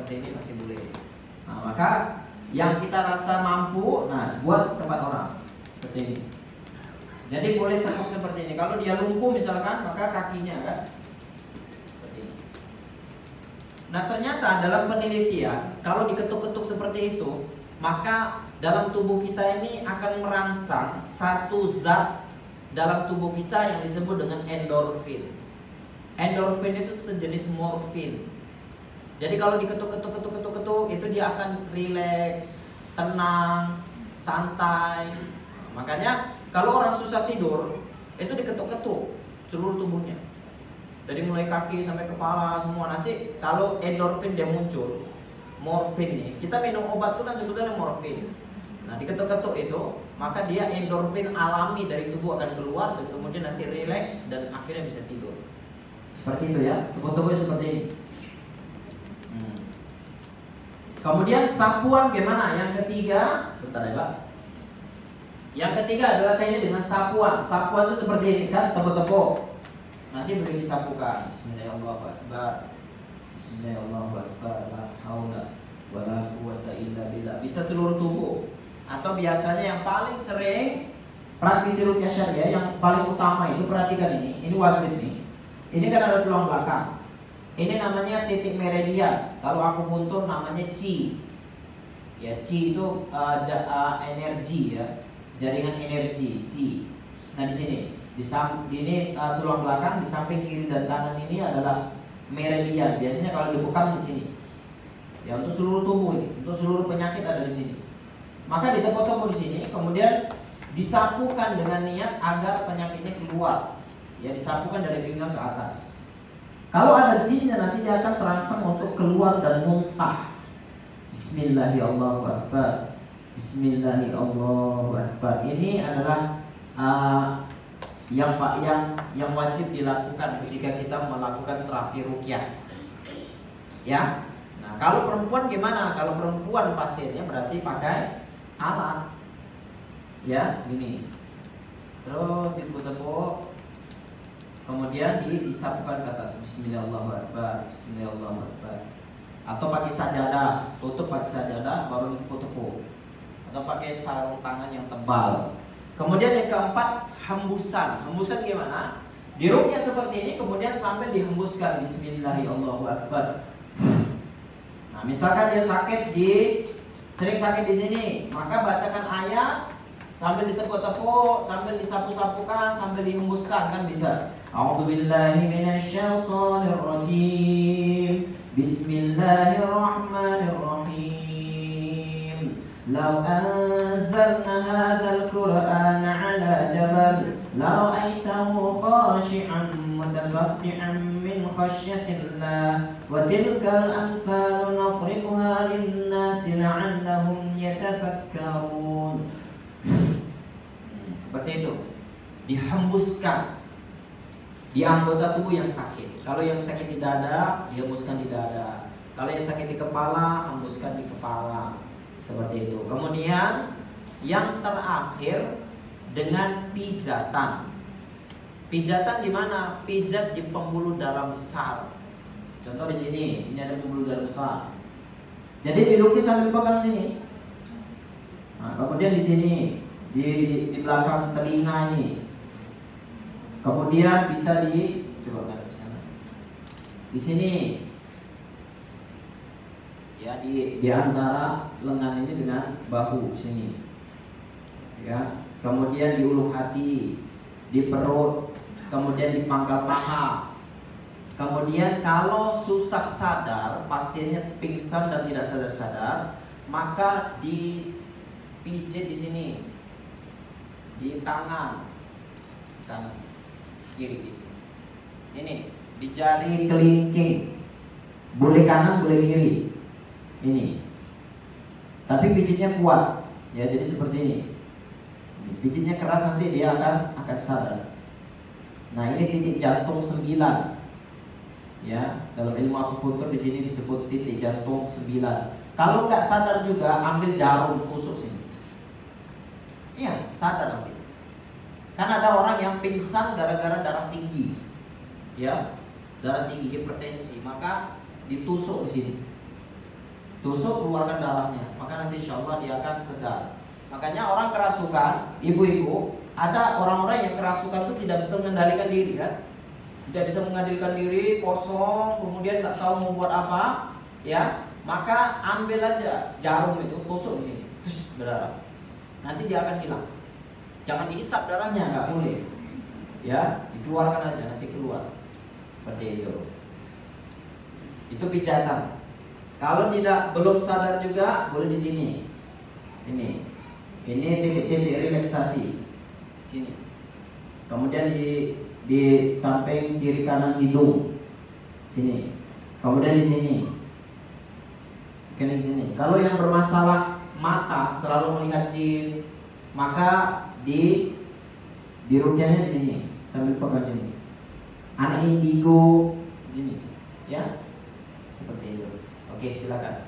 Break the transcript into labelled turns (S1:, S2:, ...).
S1: seperti ini masih boleh. Nah, maka yang kita rasa mampu, nah buat tempat orang seperti ini. Jadi boleh tekuk seperti ini. Kalau dia lumpuh misalkan, maka kakinya kan seperti ini. Nah ternyata dalam penelitian, kalau diketuk-ketuk seperti itu, maka dalam tubuh kita ini akan merangsang satu zat dalam tubuh kita yang disebut dengan endorfin. Endorfin itu sejenis morfin. Jadi kalau diketuk-ketuk-ketuk-ketuk-ketuk itu dia akan rileks, tenang, santai. Makanya kalau orang susah tidur itu diketuk-ketuk seluruh tubuhnya. Dari mulai kaki sampai kepala semua nanti kalau endorfin dia muncul, morfin nih. Kita minum obat itu kan sebetulnya morfin. Nah, diketuk-ketuk itu, maka dia endorfin alami dari tubuh akan keluar dan kemudian nanti rileks dan akhirnya bisa tidur. Seperti itu ya, tubuh-tubuh seperti ini. Hmm. Kemudian sapuan gimana? Yang ketiga, bentar ya Pak. Yang ketiga adalah kayaknya dengan sapuan. Sapuan itu seperti ini kan, tepuk-tepuk. Nanti boleh disapukan. Bismillahirrahmanirrahim. Illa billah. Bisa seluruh tubuh. Atau biasanya yang paling sering praktisi rukyah syariah yang paling utama itu perhatikan ini. Ini wajib nih. Ini kan ada tulang belakang. Ini namanya titik meridian. Kalau aku funtur namanya chi. Ya, chi itu uh, ja, uh, energi ya. Jaringan energi, chi. Nah, di sini di sam ini uh, tulang belakang di samping kiri dan kanan ini adalah meridian. Biasanya kalau dibuka di sini. Ya, untuk seluruh tubuh ini, untuk seluruh penyakit ada di sini. Maka ditepuk-tepuk di sini, kemudian disapukan dengan niat agar penyakitnya keluar ya disapukan dari pinggang ke atas. Kalau ada jinnya nanti dia akan terangsang untuk keluar dan muntah. Bismillahirrahmanirrahim. Bismillahirrahmanirrahim. Ini adalah uh, yang pak yang yang wajib dilakukan ketika kita melakukan terapi rukyah. Ya. Nah, kalau perempuan gimana? Kalau perempuan pasiennya berarti pakai alat. Ya, ini. Terus ditepuk-tepuk Kemudian ini disapukan ke atas Bismillahirrahmanirrahim Bismillahirrahmanirrahim. Atau pakai sajadah Tutup pakai sajadah baru tepuk-tepuk Atau pakai sarung tangan yang tebal. Kemudian yang keempat Hembusan. Hembusan gimana? Diruknya seperti ini kemudian sambil dihembuskan. Bismillahirrahmanirrahim. Nah misalkan dia sakit di Sering sakit di sini Maka bacakan ayat Sambil ditepuk-tepuk Sambil disapu-sapukan Sambil dihembuskan kan bisa أعوذ بالله من الشيطان الرجيم. بسم الله الرحمن الرحيم. لو أنزلنا هذا القرآن على جبل لرأيته خاشعا متصدعا من خشية الله. وتلك الأمثال نضربها للناس لعلهم يتفكرون. Seperti itu. Dihembuskan. Di anggota tubuh yang sakit. Kalau yang sakit di dada, dihembuskan di dada. Kalau yang sakit di kepala, hembuskan di kepala. Seperti itu. Kemudian yang terakhir dengan pijatan. Pijatan di mana? Pijat di pembuluh darah besar. Contoh di sini, ini ada pembuluh darah besar. Jadi dilukis sambil pegang sini. Nah, kemudian di sini di, di belakang telinga ini Kemudian bisa di coba ngadep sana. Di sini ya di di antara lengan ini dengan bahu sini. Ya. Kemudian di ulu hati, di perut, kemudian di pangkal paha. Kemudian kalau susah sadar, pasiennya pingsan dan tidak sadar-sadar, maka dipijit di sini di tangan tangan kiri gitu. Ini di jari kelingking. Boleh kanan, boleh kiri. Ini. Tapi pijitnya kuat. Ya, jadi seperti ini. Pijitnya keras nanti dia akan akan sadar. Nah, ini titik jantung 9. Ya, dalam ilmu akupunktur di sini disebut titik jantung 9. Kalau nggak sadar juga, ambil jarum khusus ini. Iya, sadar nanti. Kan ada orang yang pingsan gara-gara darah tinggi. Ya, darah tinggi hipertensi, maka ditusuk di sini. tusuk keluarkan darahnya. Maka nanti insya Allah dia akan sedar. Makanya orang kerasukan ibu-ibu ada orang-orang yang kerasukan itu tidak bisa mengendalikan diri kan tidak bisa mengendalikan diri kosong kemudian nggak tahu mau buat apa ya. Maka ambil aja jarum itu tusuk di sini. Berdarah. Nanti dia akan hilang jangan diisap darahnya nggak boleh ya dikeluarkan aja nanti keluar seperti itu itu pijatan kalau tidak belum sadar juga boleh di sini. Ini. Ini titik-titik relaksasi. Sini. Kemudian di di samping kiri kanan hidung. Sini. Kemudian di sini. Kening sini. Kalau yang bermasalah mata selalu melihat jin, maka di di rukyahnya di sini sambil pegang sini. Anak indigo sini, ya seperti itu. Oke, silakan.